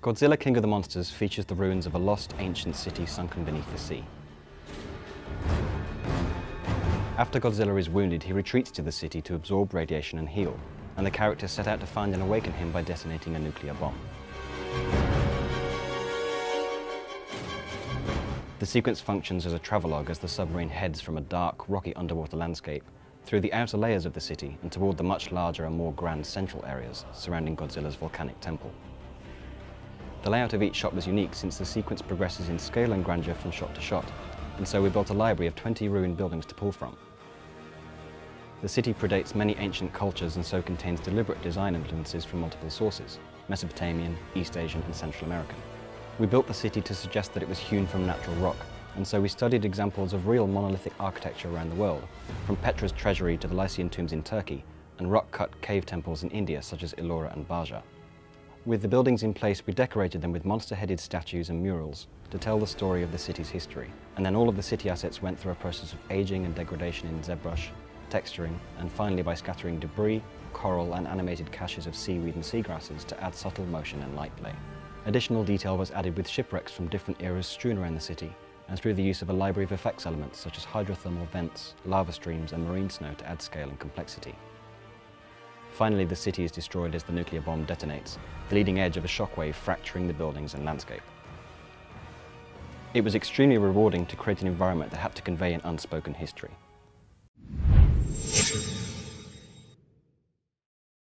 Godzilla King of the Monsters features the ruins of a lost ancient city sunken beneath the sea. After Godzilla is wounded, he retreats to the city to absorb radiation and heal, and the characters set out to find and awaken him by detonating a nuclear bomb. The sequence functions as a travelogue as the submarine heads from a dark, rocky underwater landscape through the outer layers of the city and toward the much larger and more grand central areas surrounding Godzilla's volcanic temple. The layout of each shot was unique since the sequence progresses in scale and grandeur from shot to shot, and so we built a library of 20 ruined buildings to pull from. The city predates many ancient cultures and so contains deliberate design influences from multiple sources, Mesopotamian, East Asian and Central American. We built the city to suggest that it was hewn from natural rock, and so we studied examples of real monolithic architecture around the world, from Petra's treasury to the Lycian tombs in Turkey, and rock-cut cave temples in India such as Ellora and Bhaja. With the buildings in place, we decorated them with monster-headed statues and murals to tell the story of the city's history. And then all of the city assets went through a process of aging and degradation in ZBrush, texturing, and finally by scattering debris, coral and animated caches of seaweed and seagrasses to add subtle motion and light play. Additional detail was added with shipwrecks from different eras strewn around the city, and through the use of a library of effects elements such as hydrothermal vents, lava streams and marine snow to add scale and complexity. Finally, the city is destroyed as the nuclear bomb detonates, the leading edge of a shockwave fracturing the buildings and landscape. It was extremely rewarding to create an environment that had to convey an unspoken history.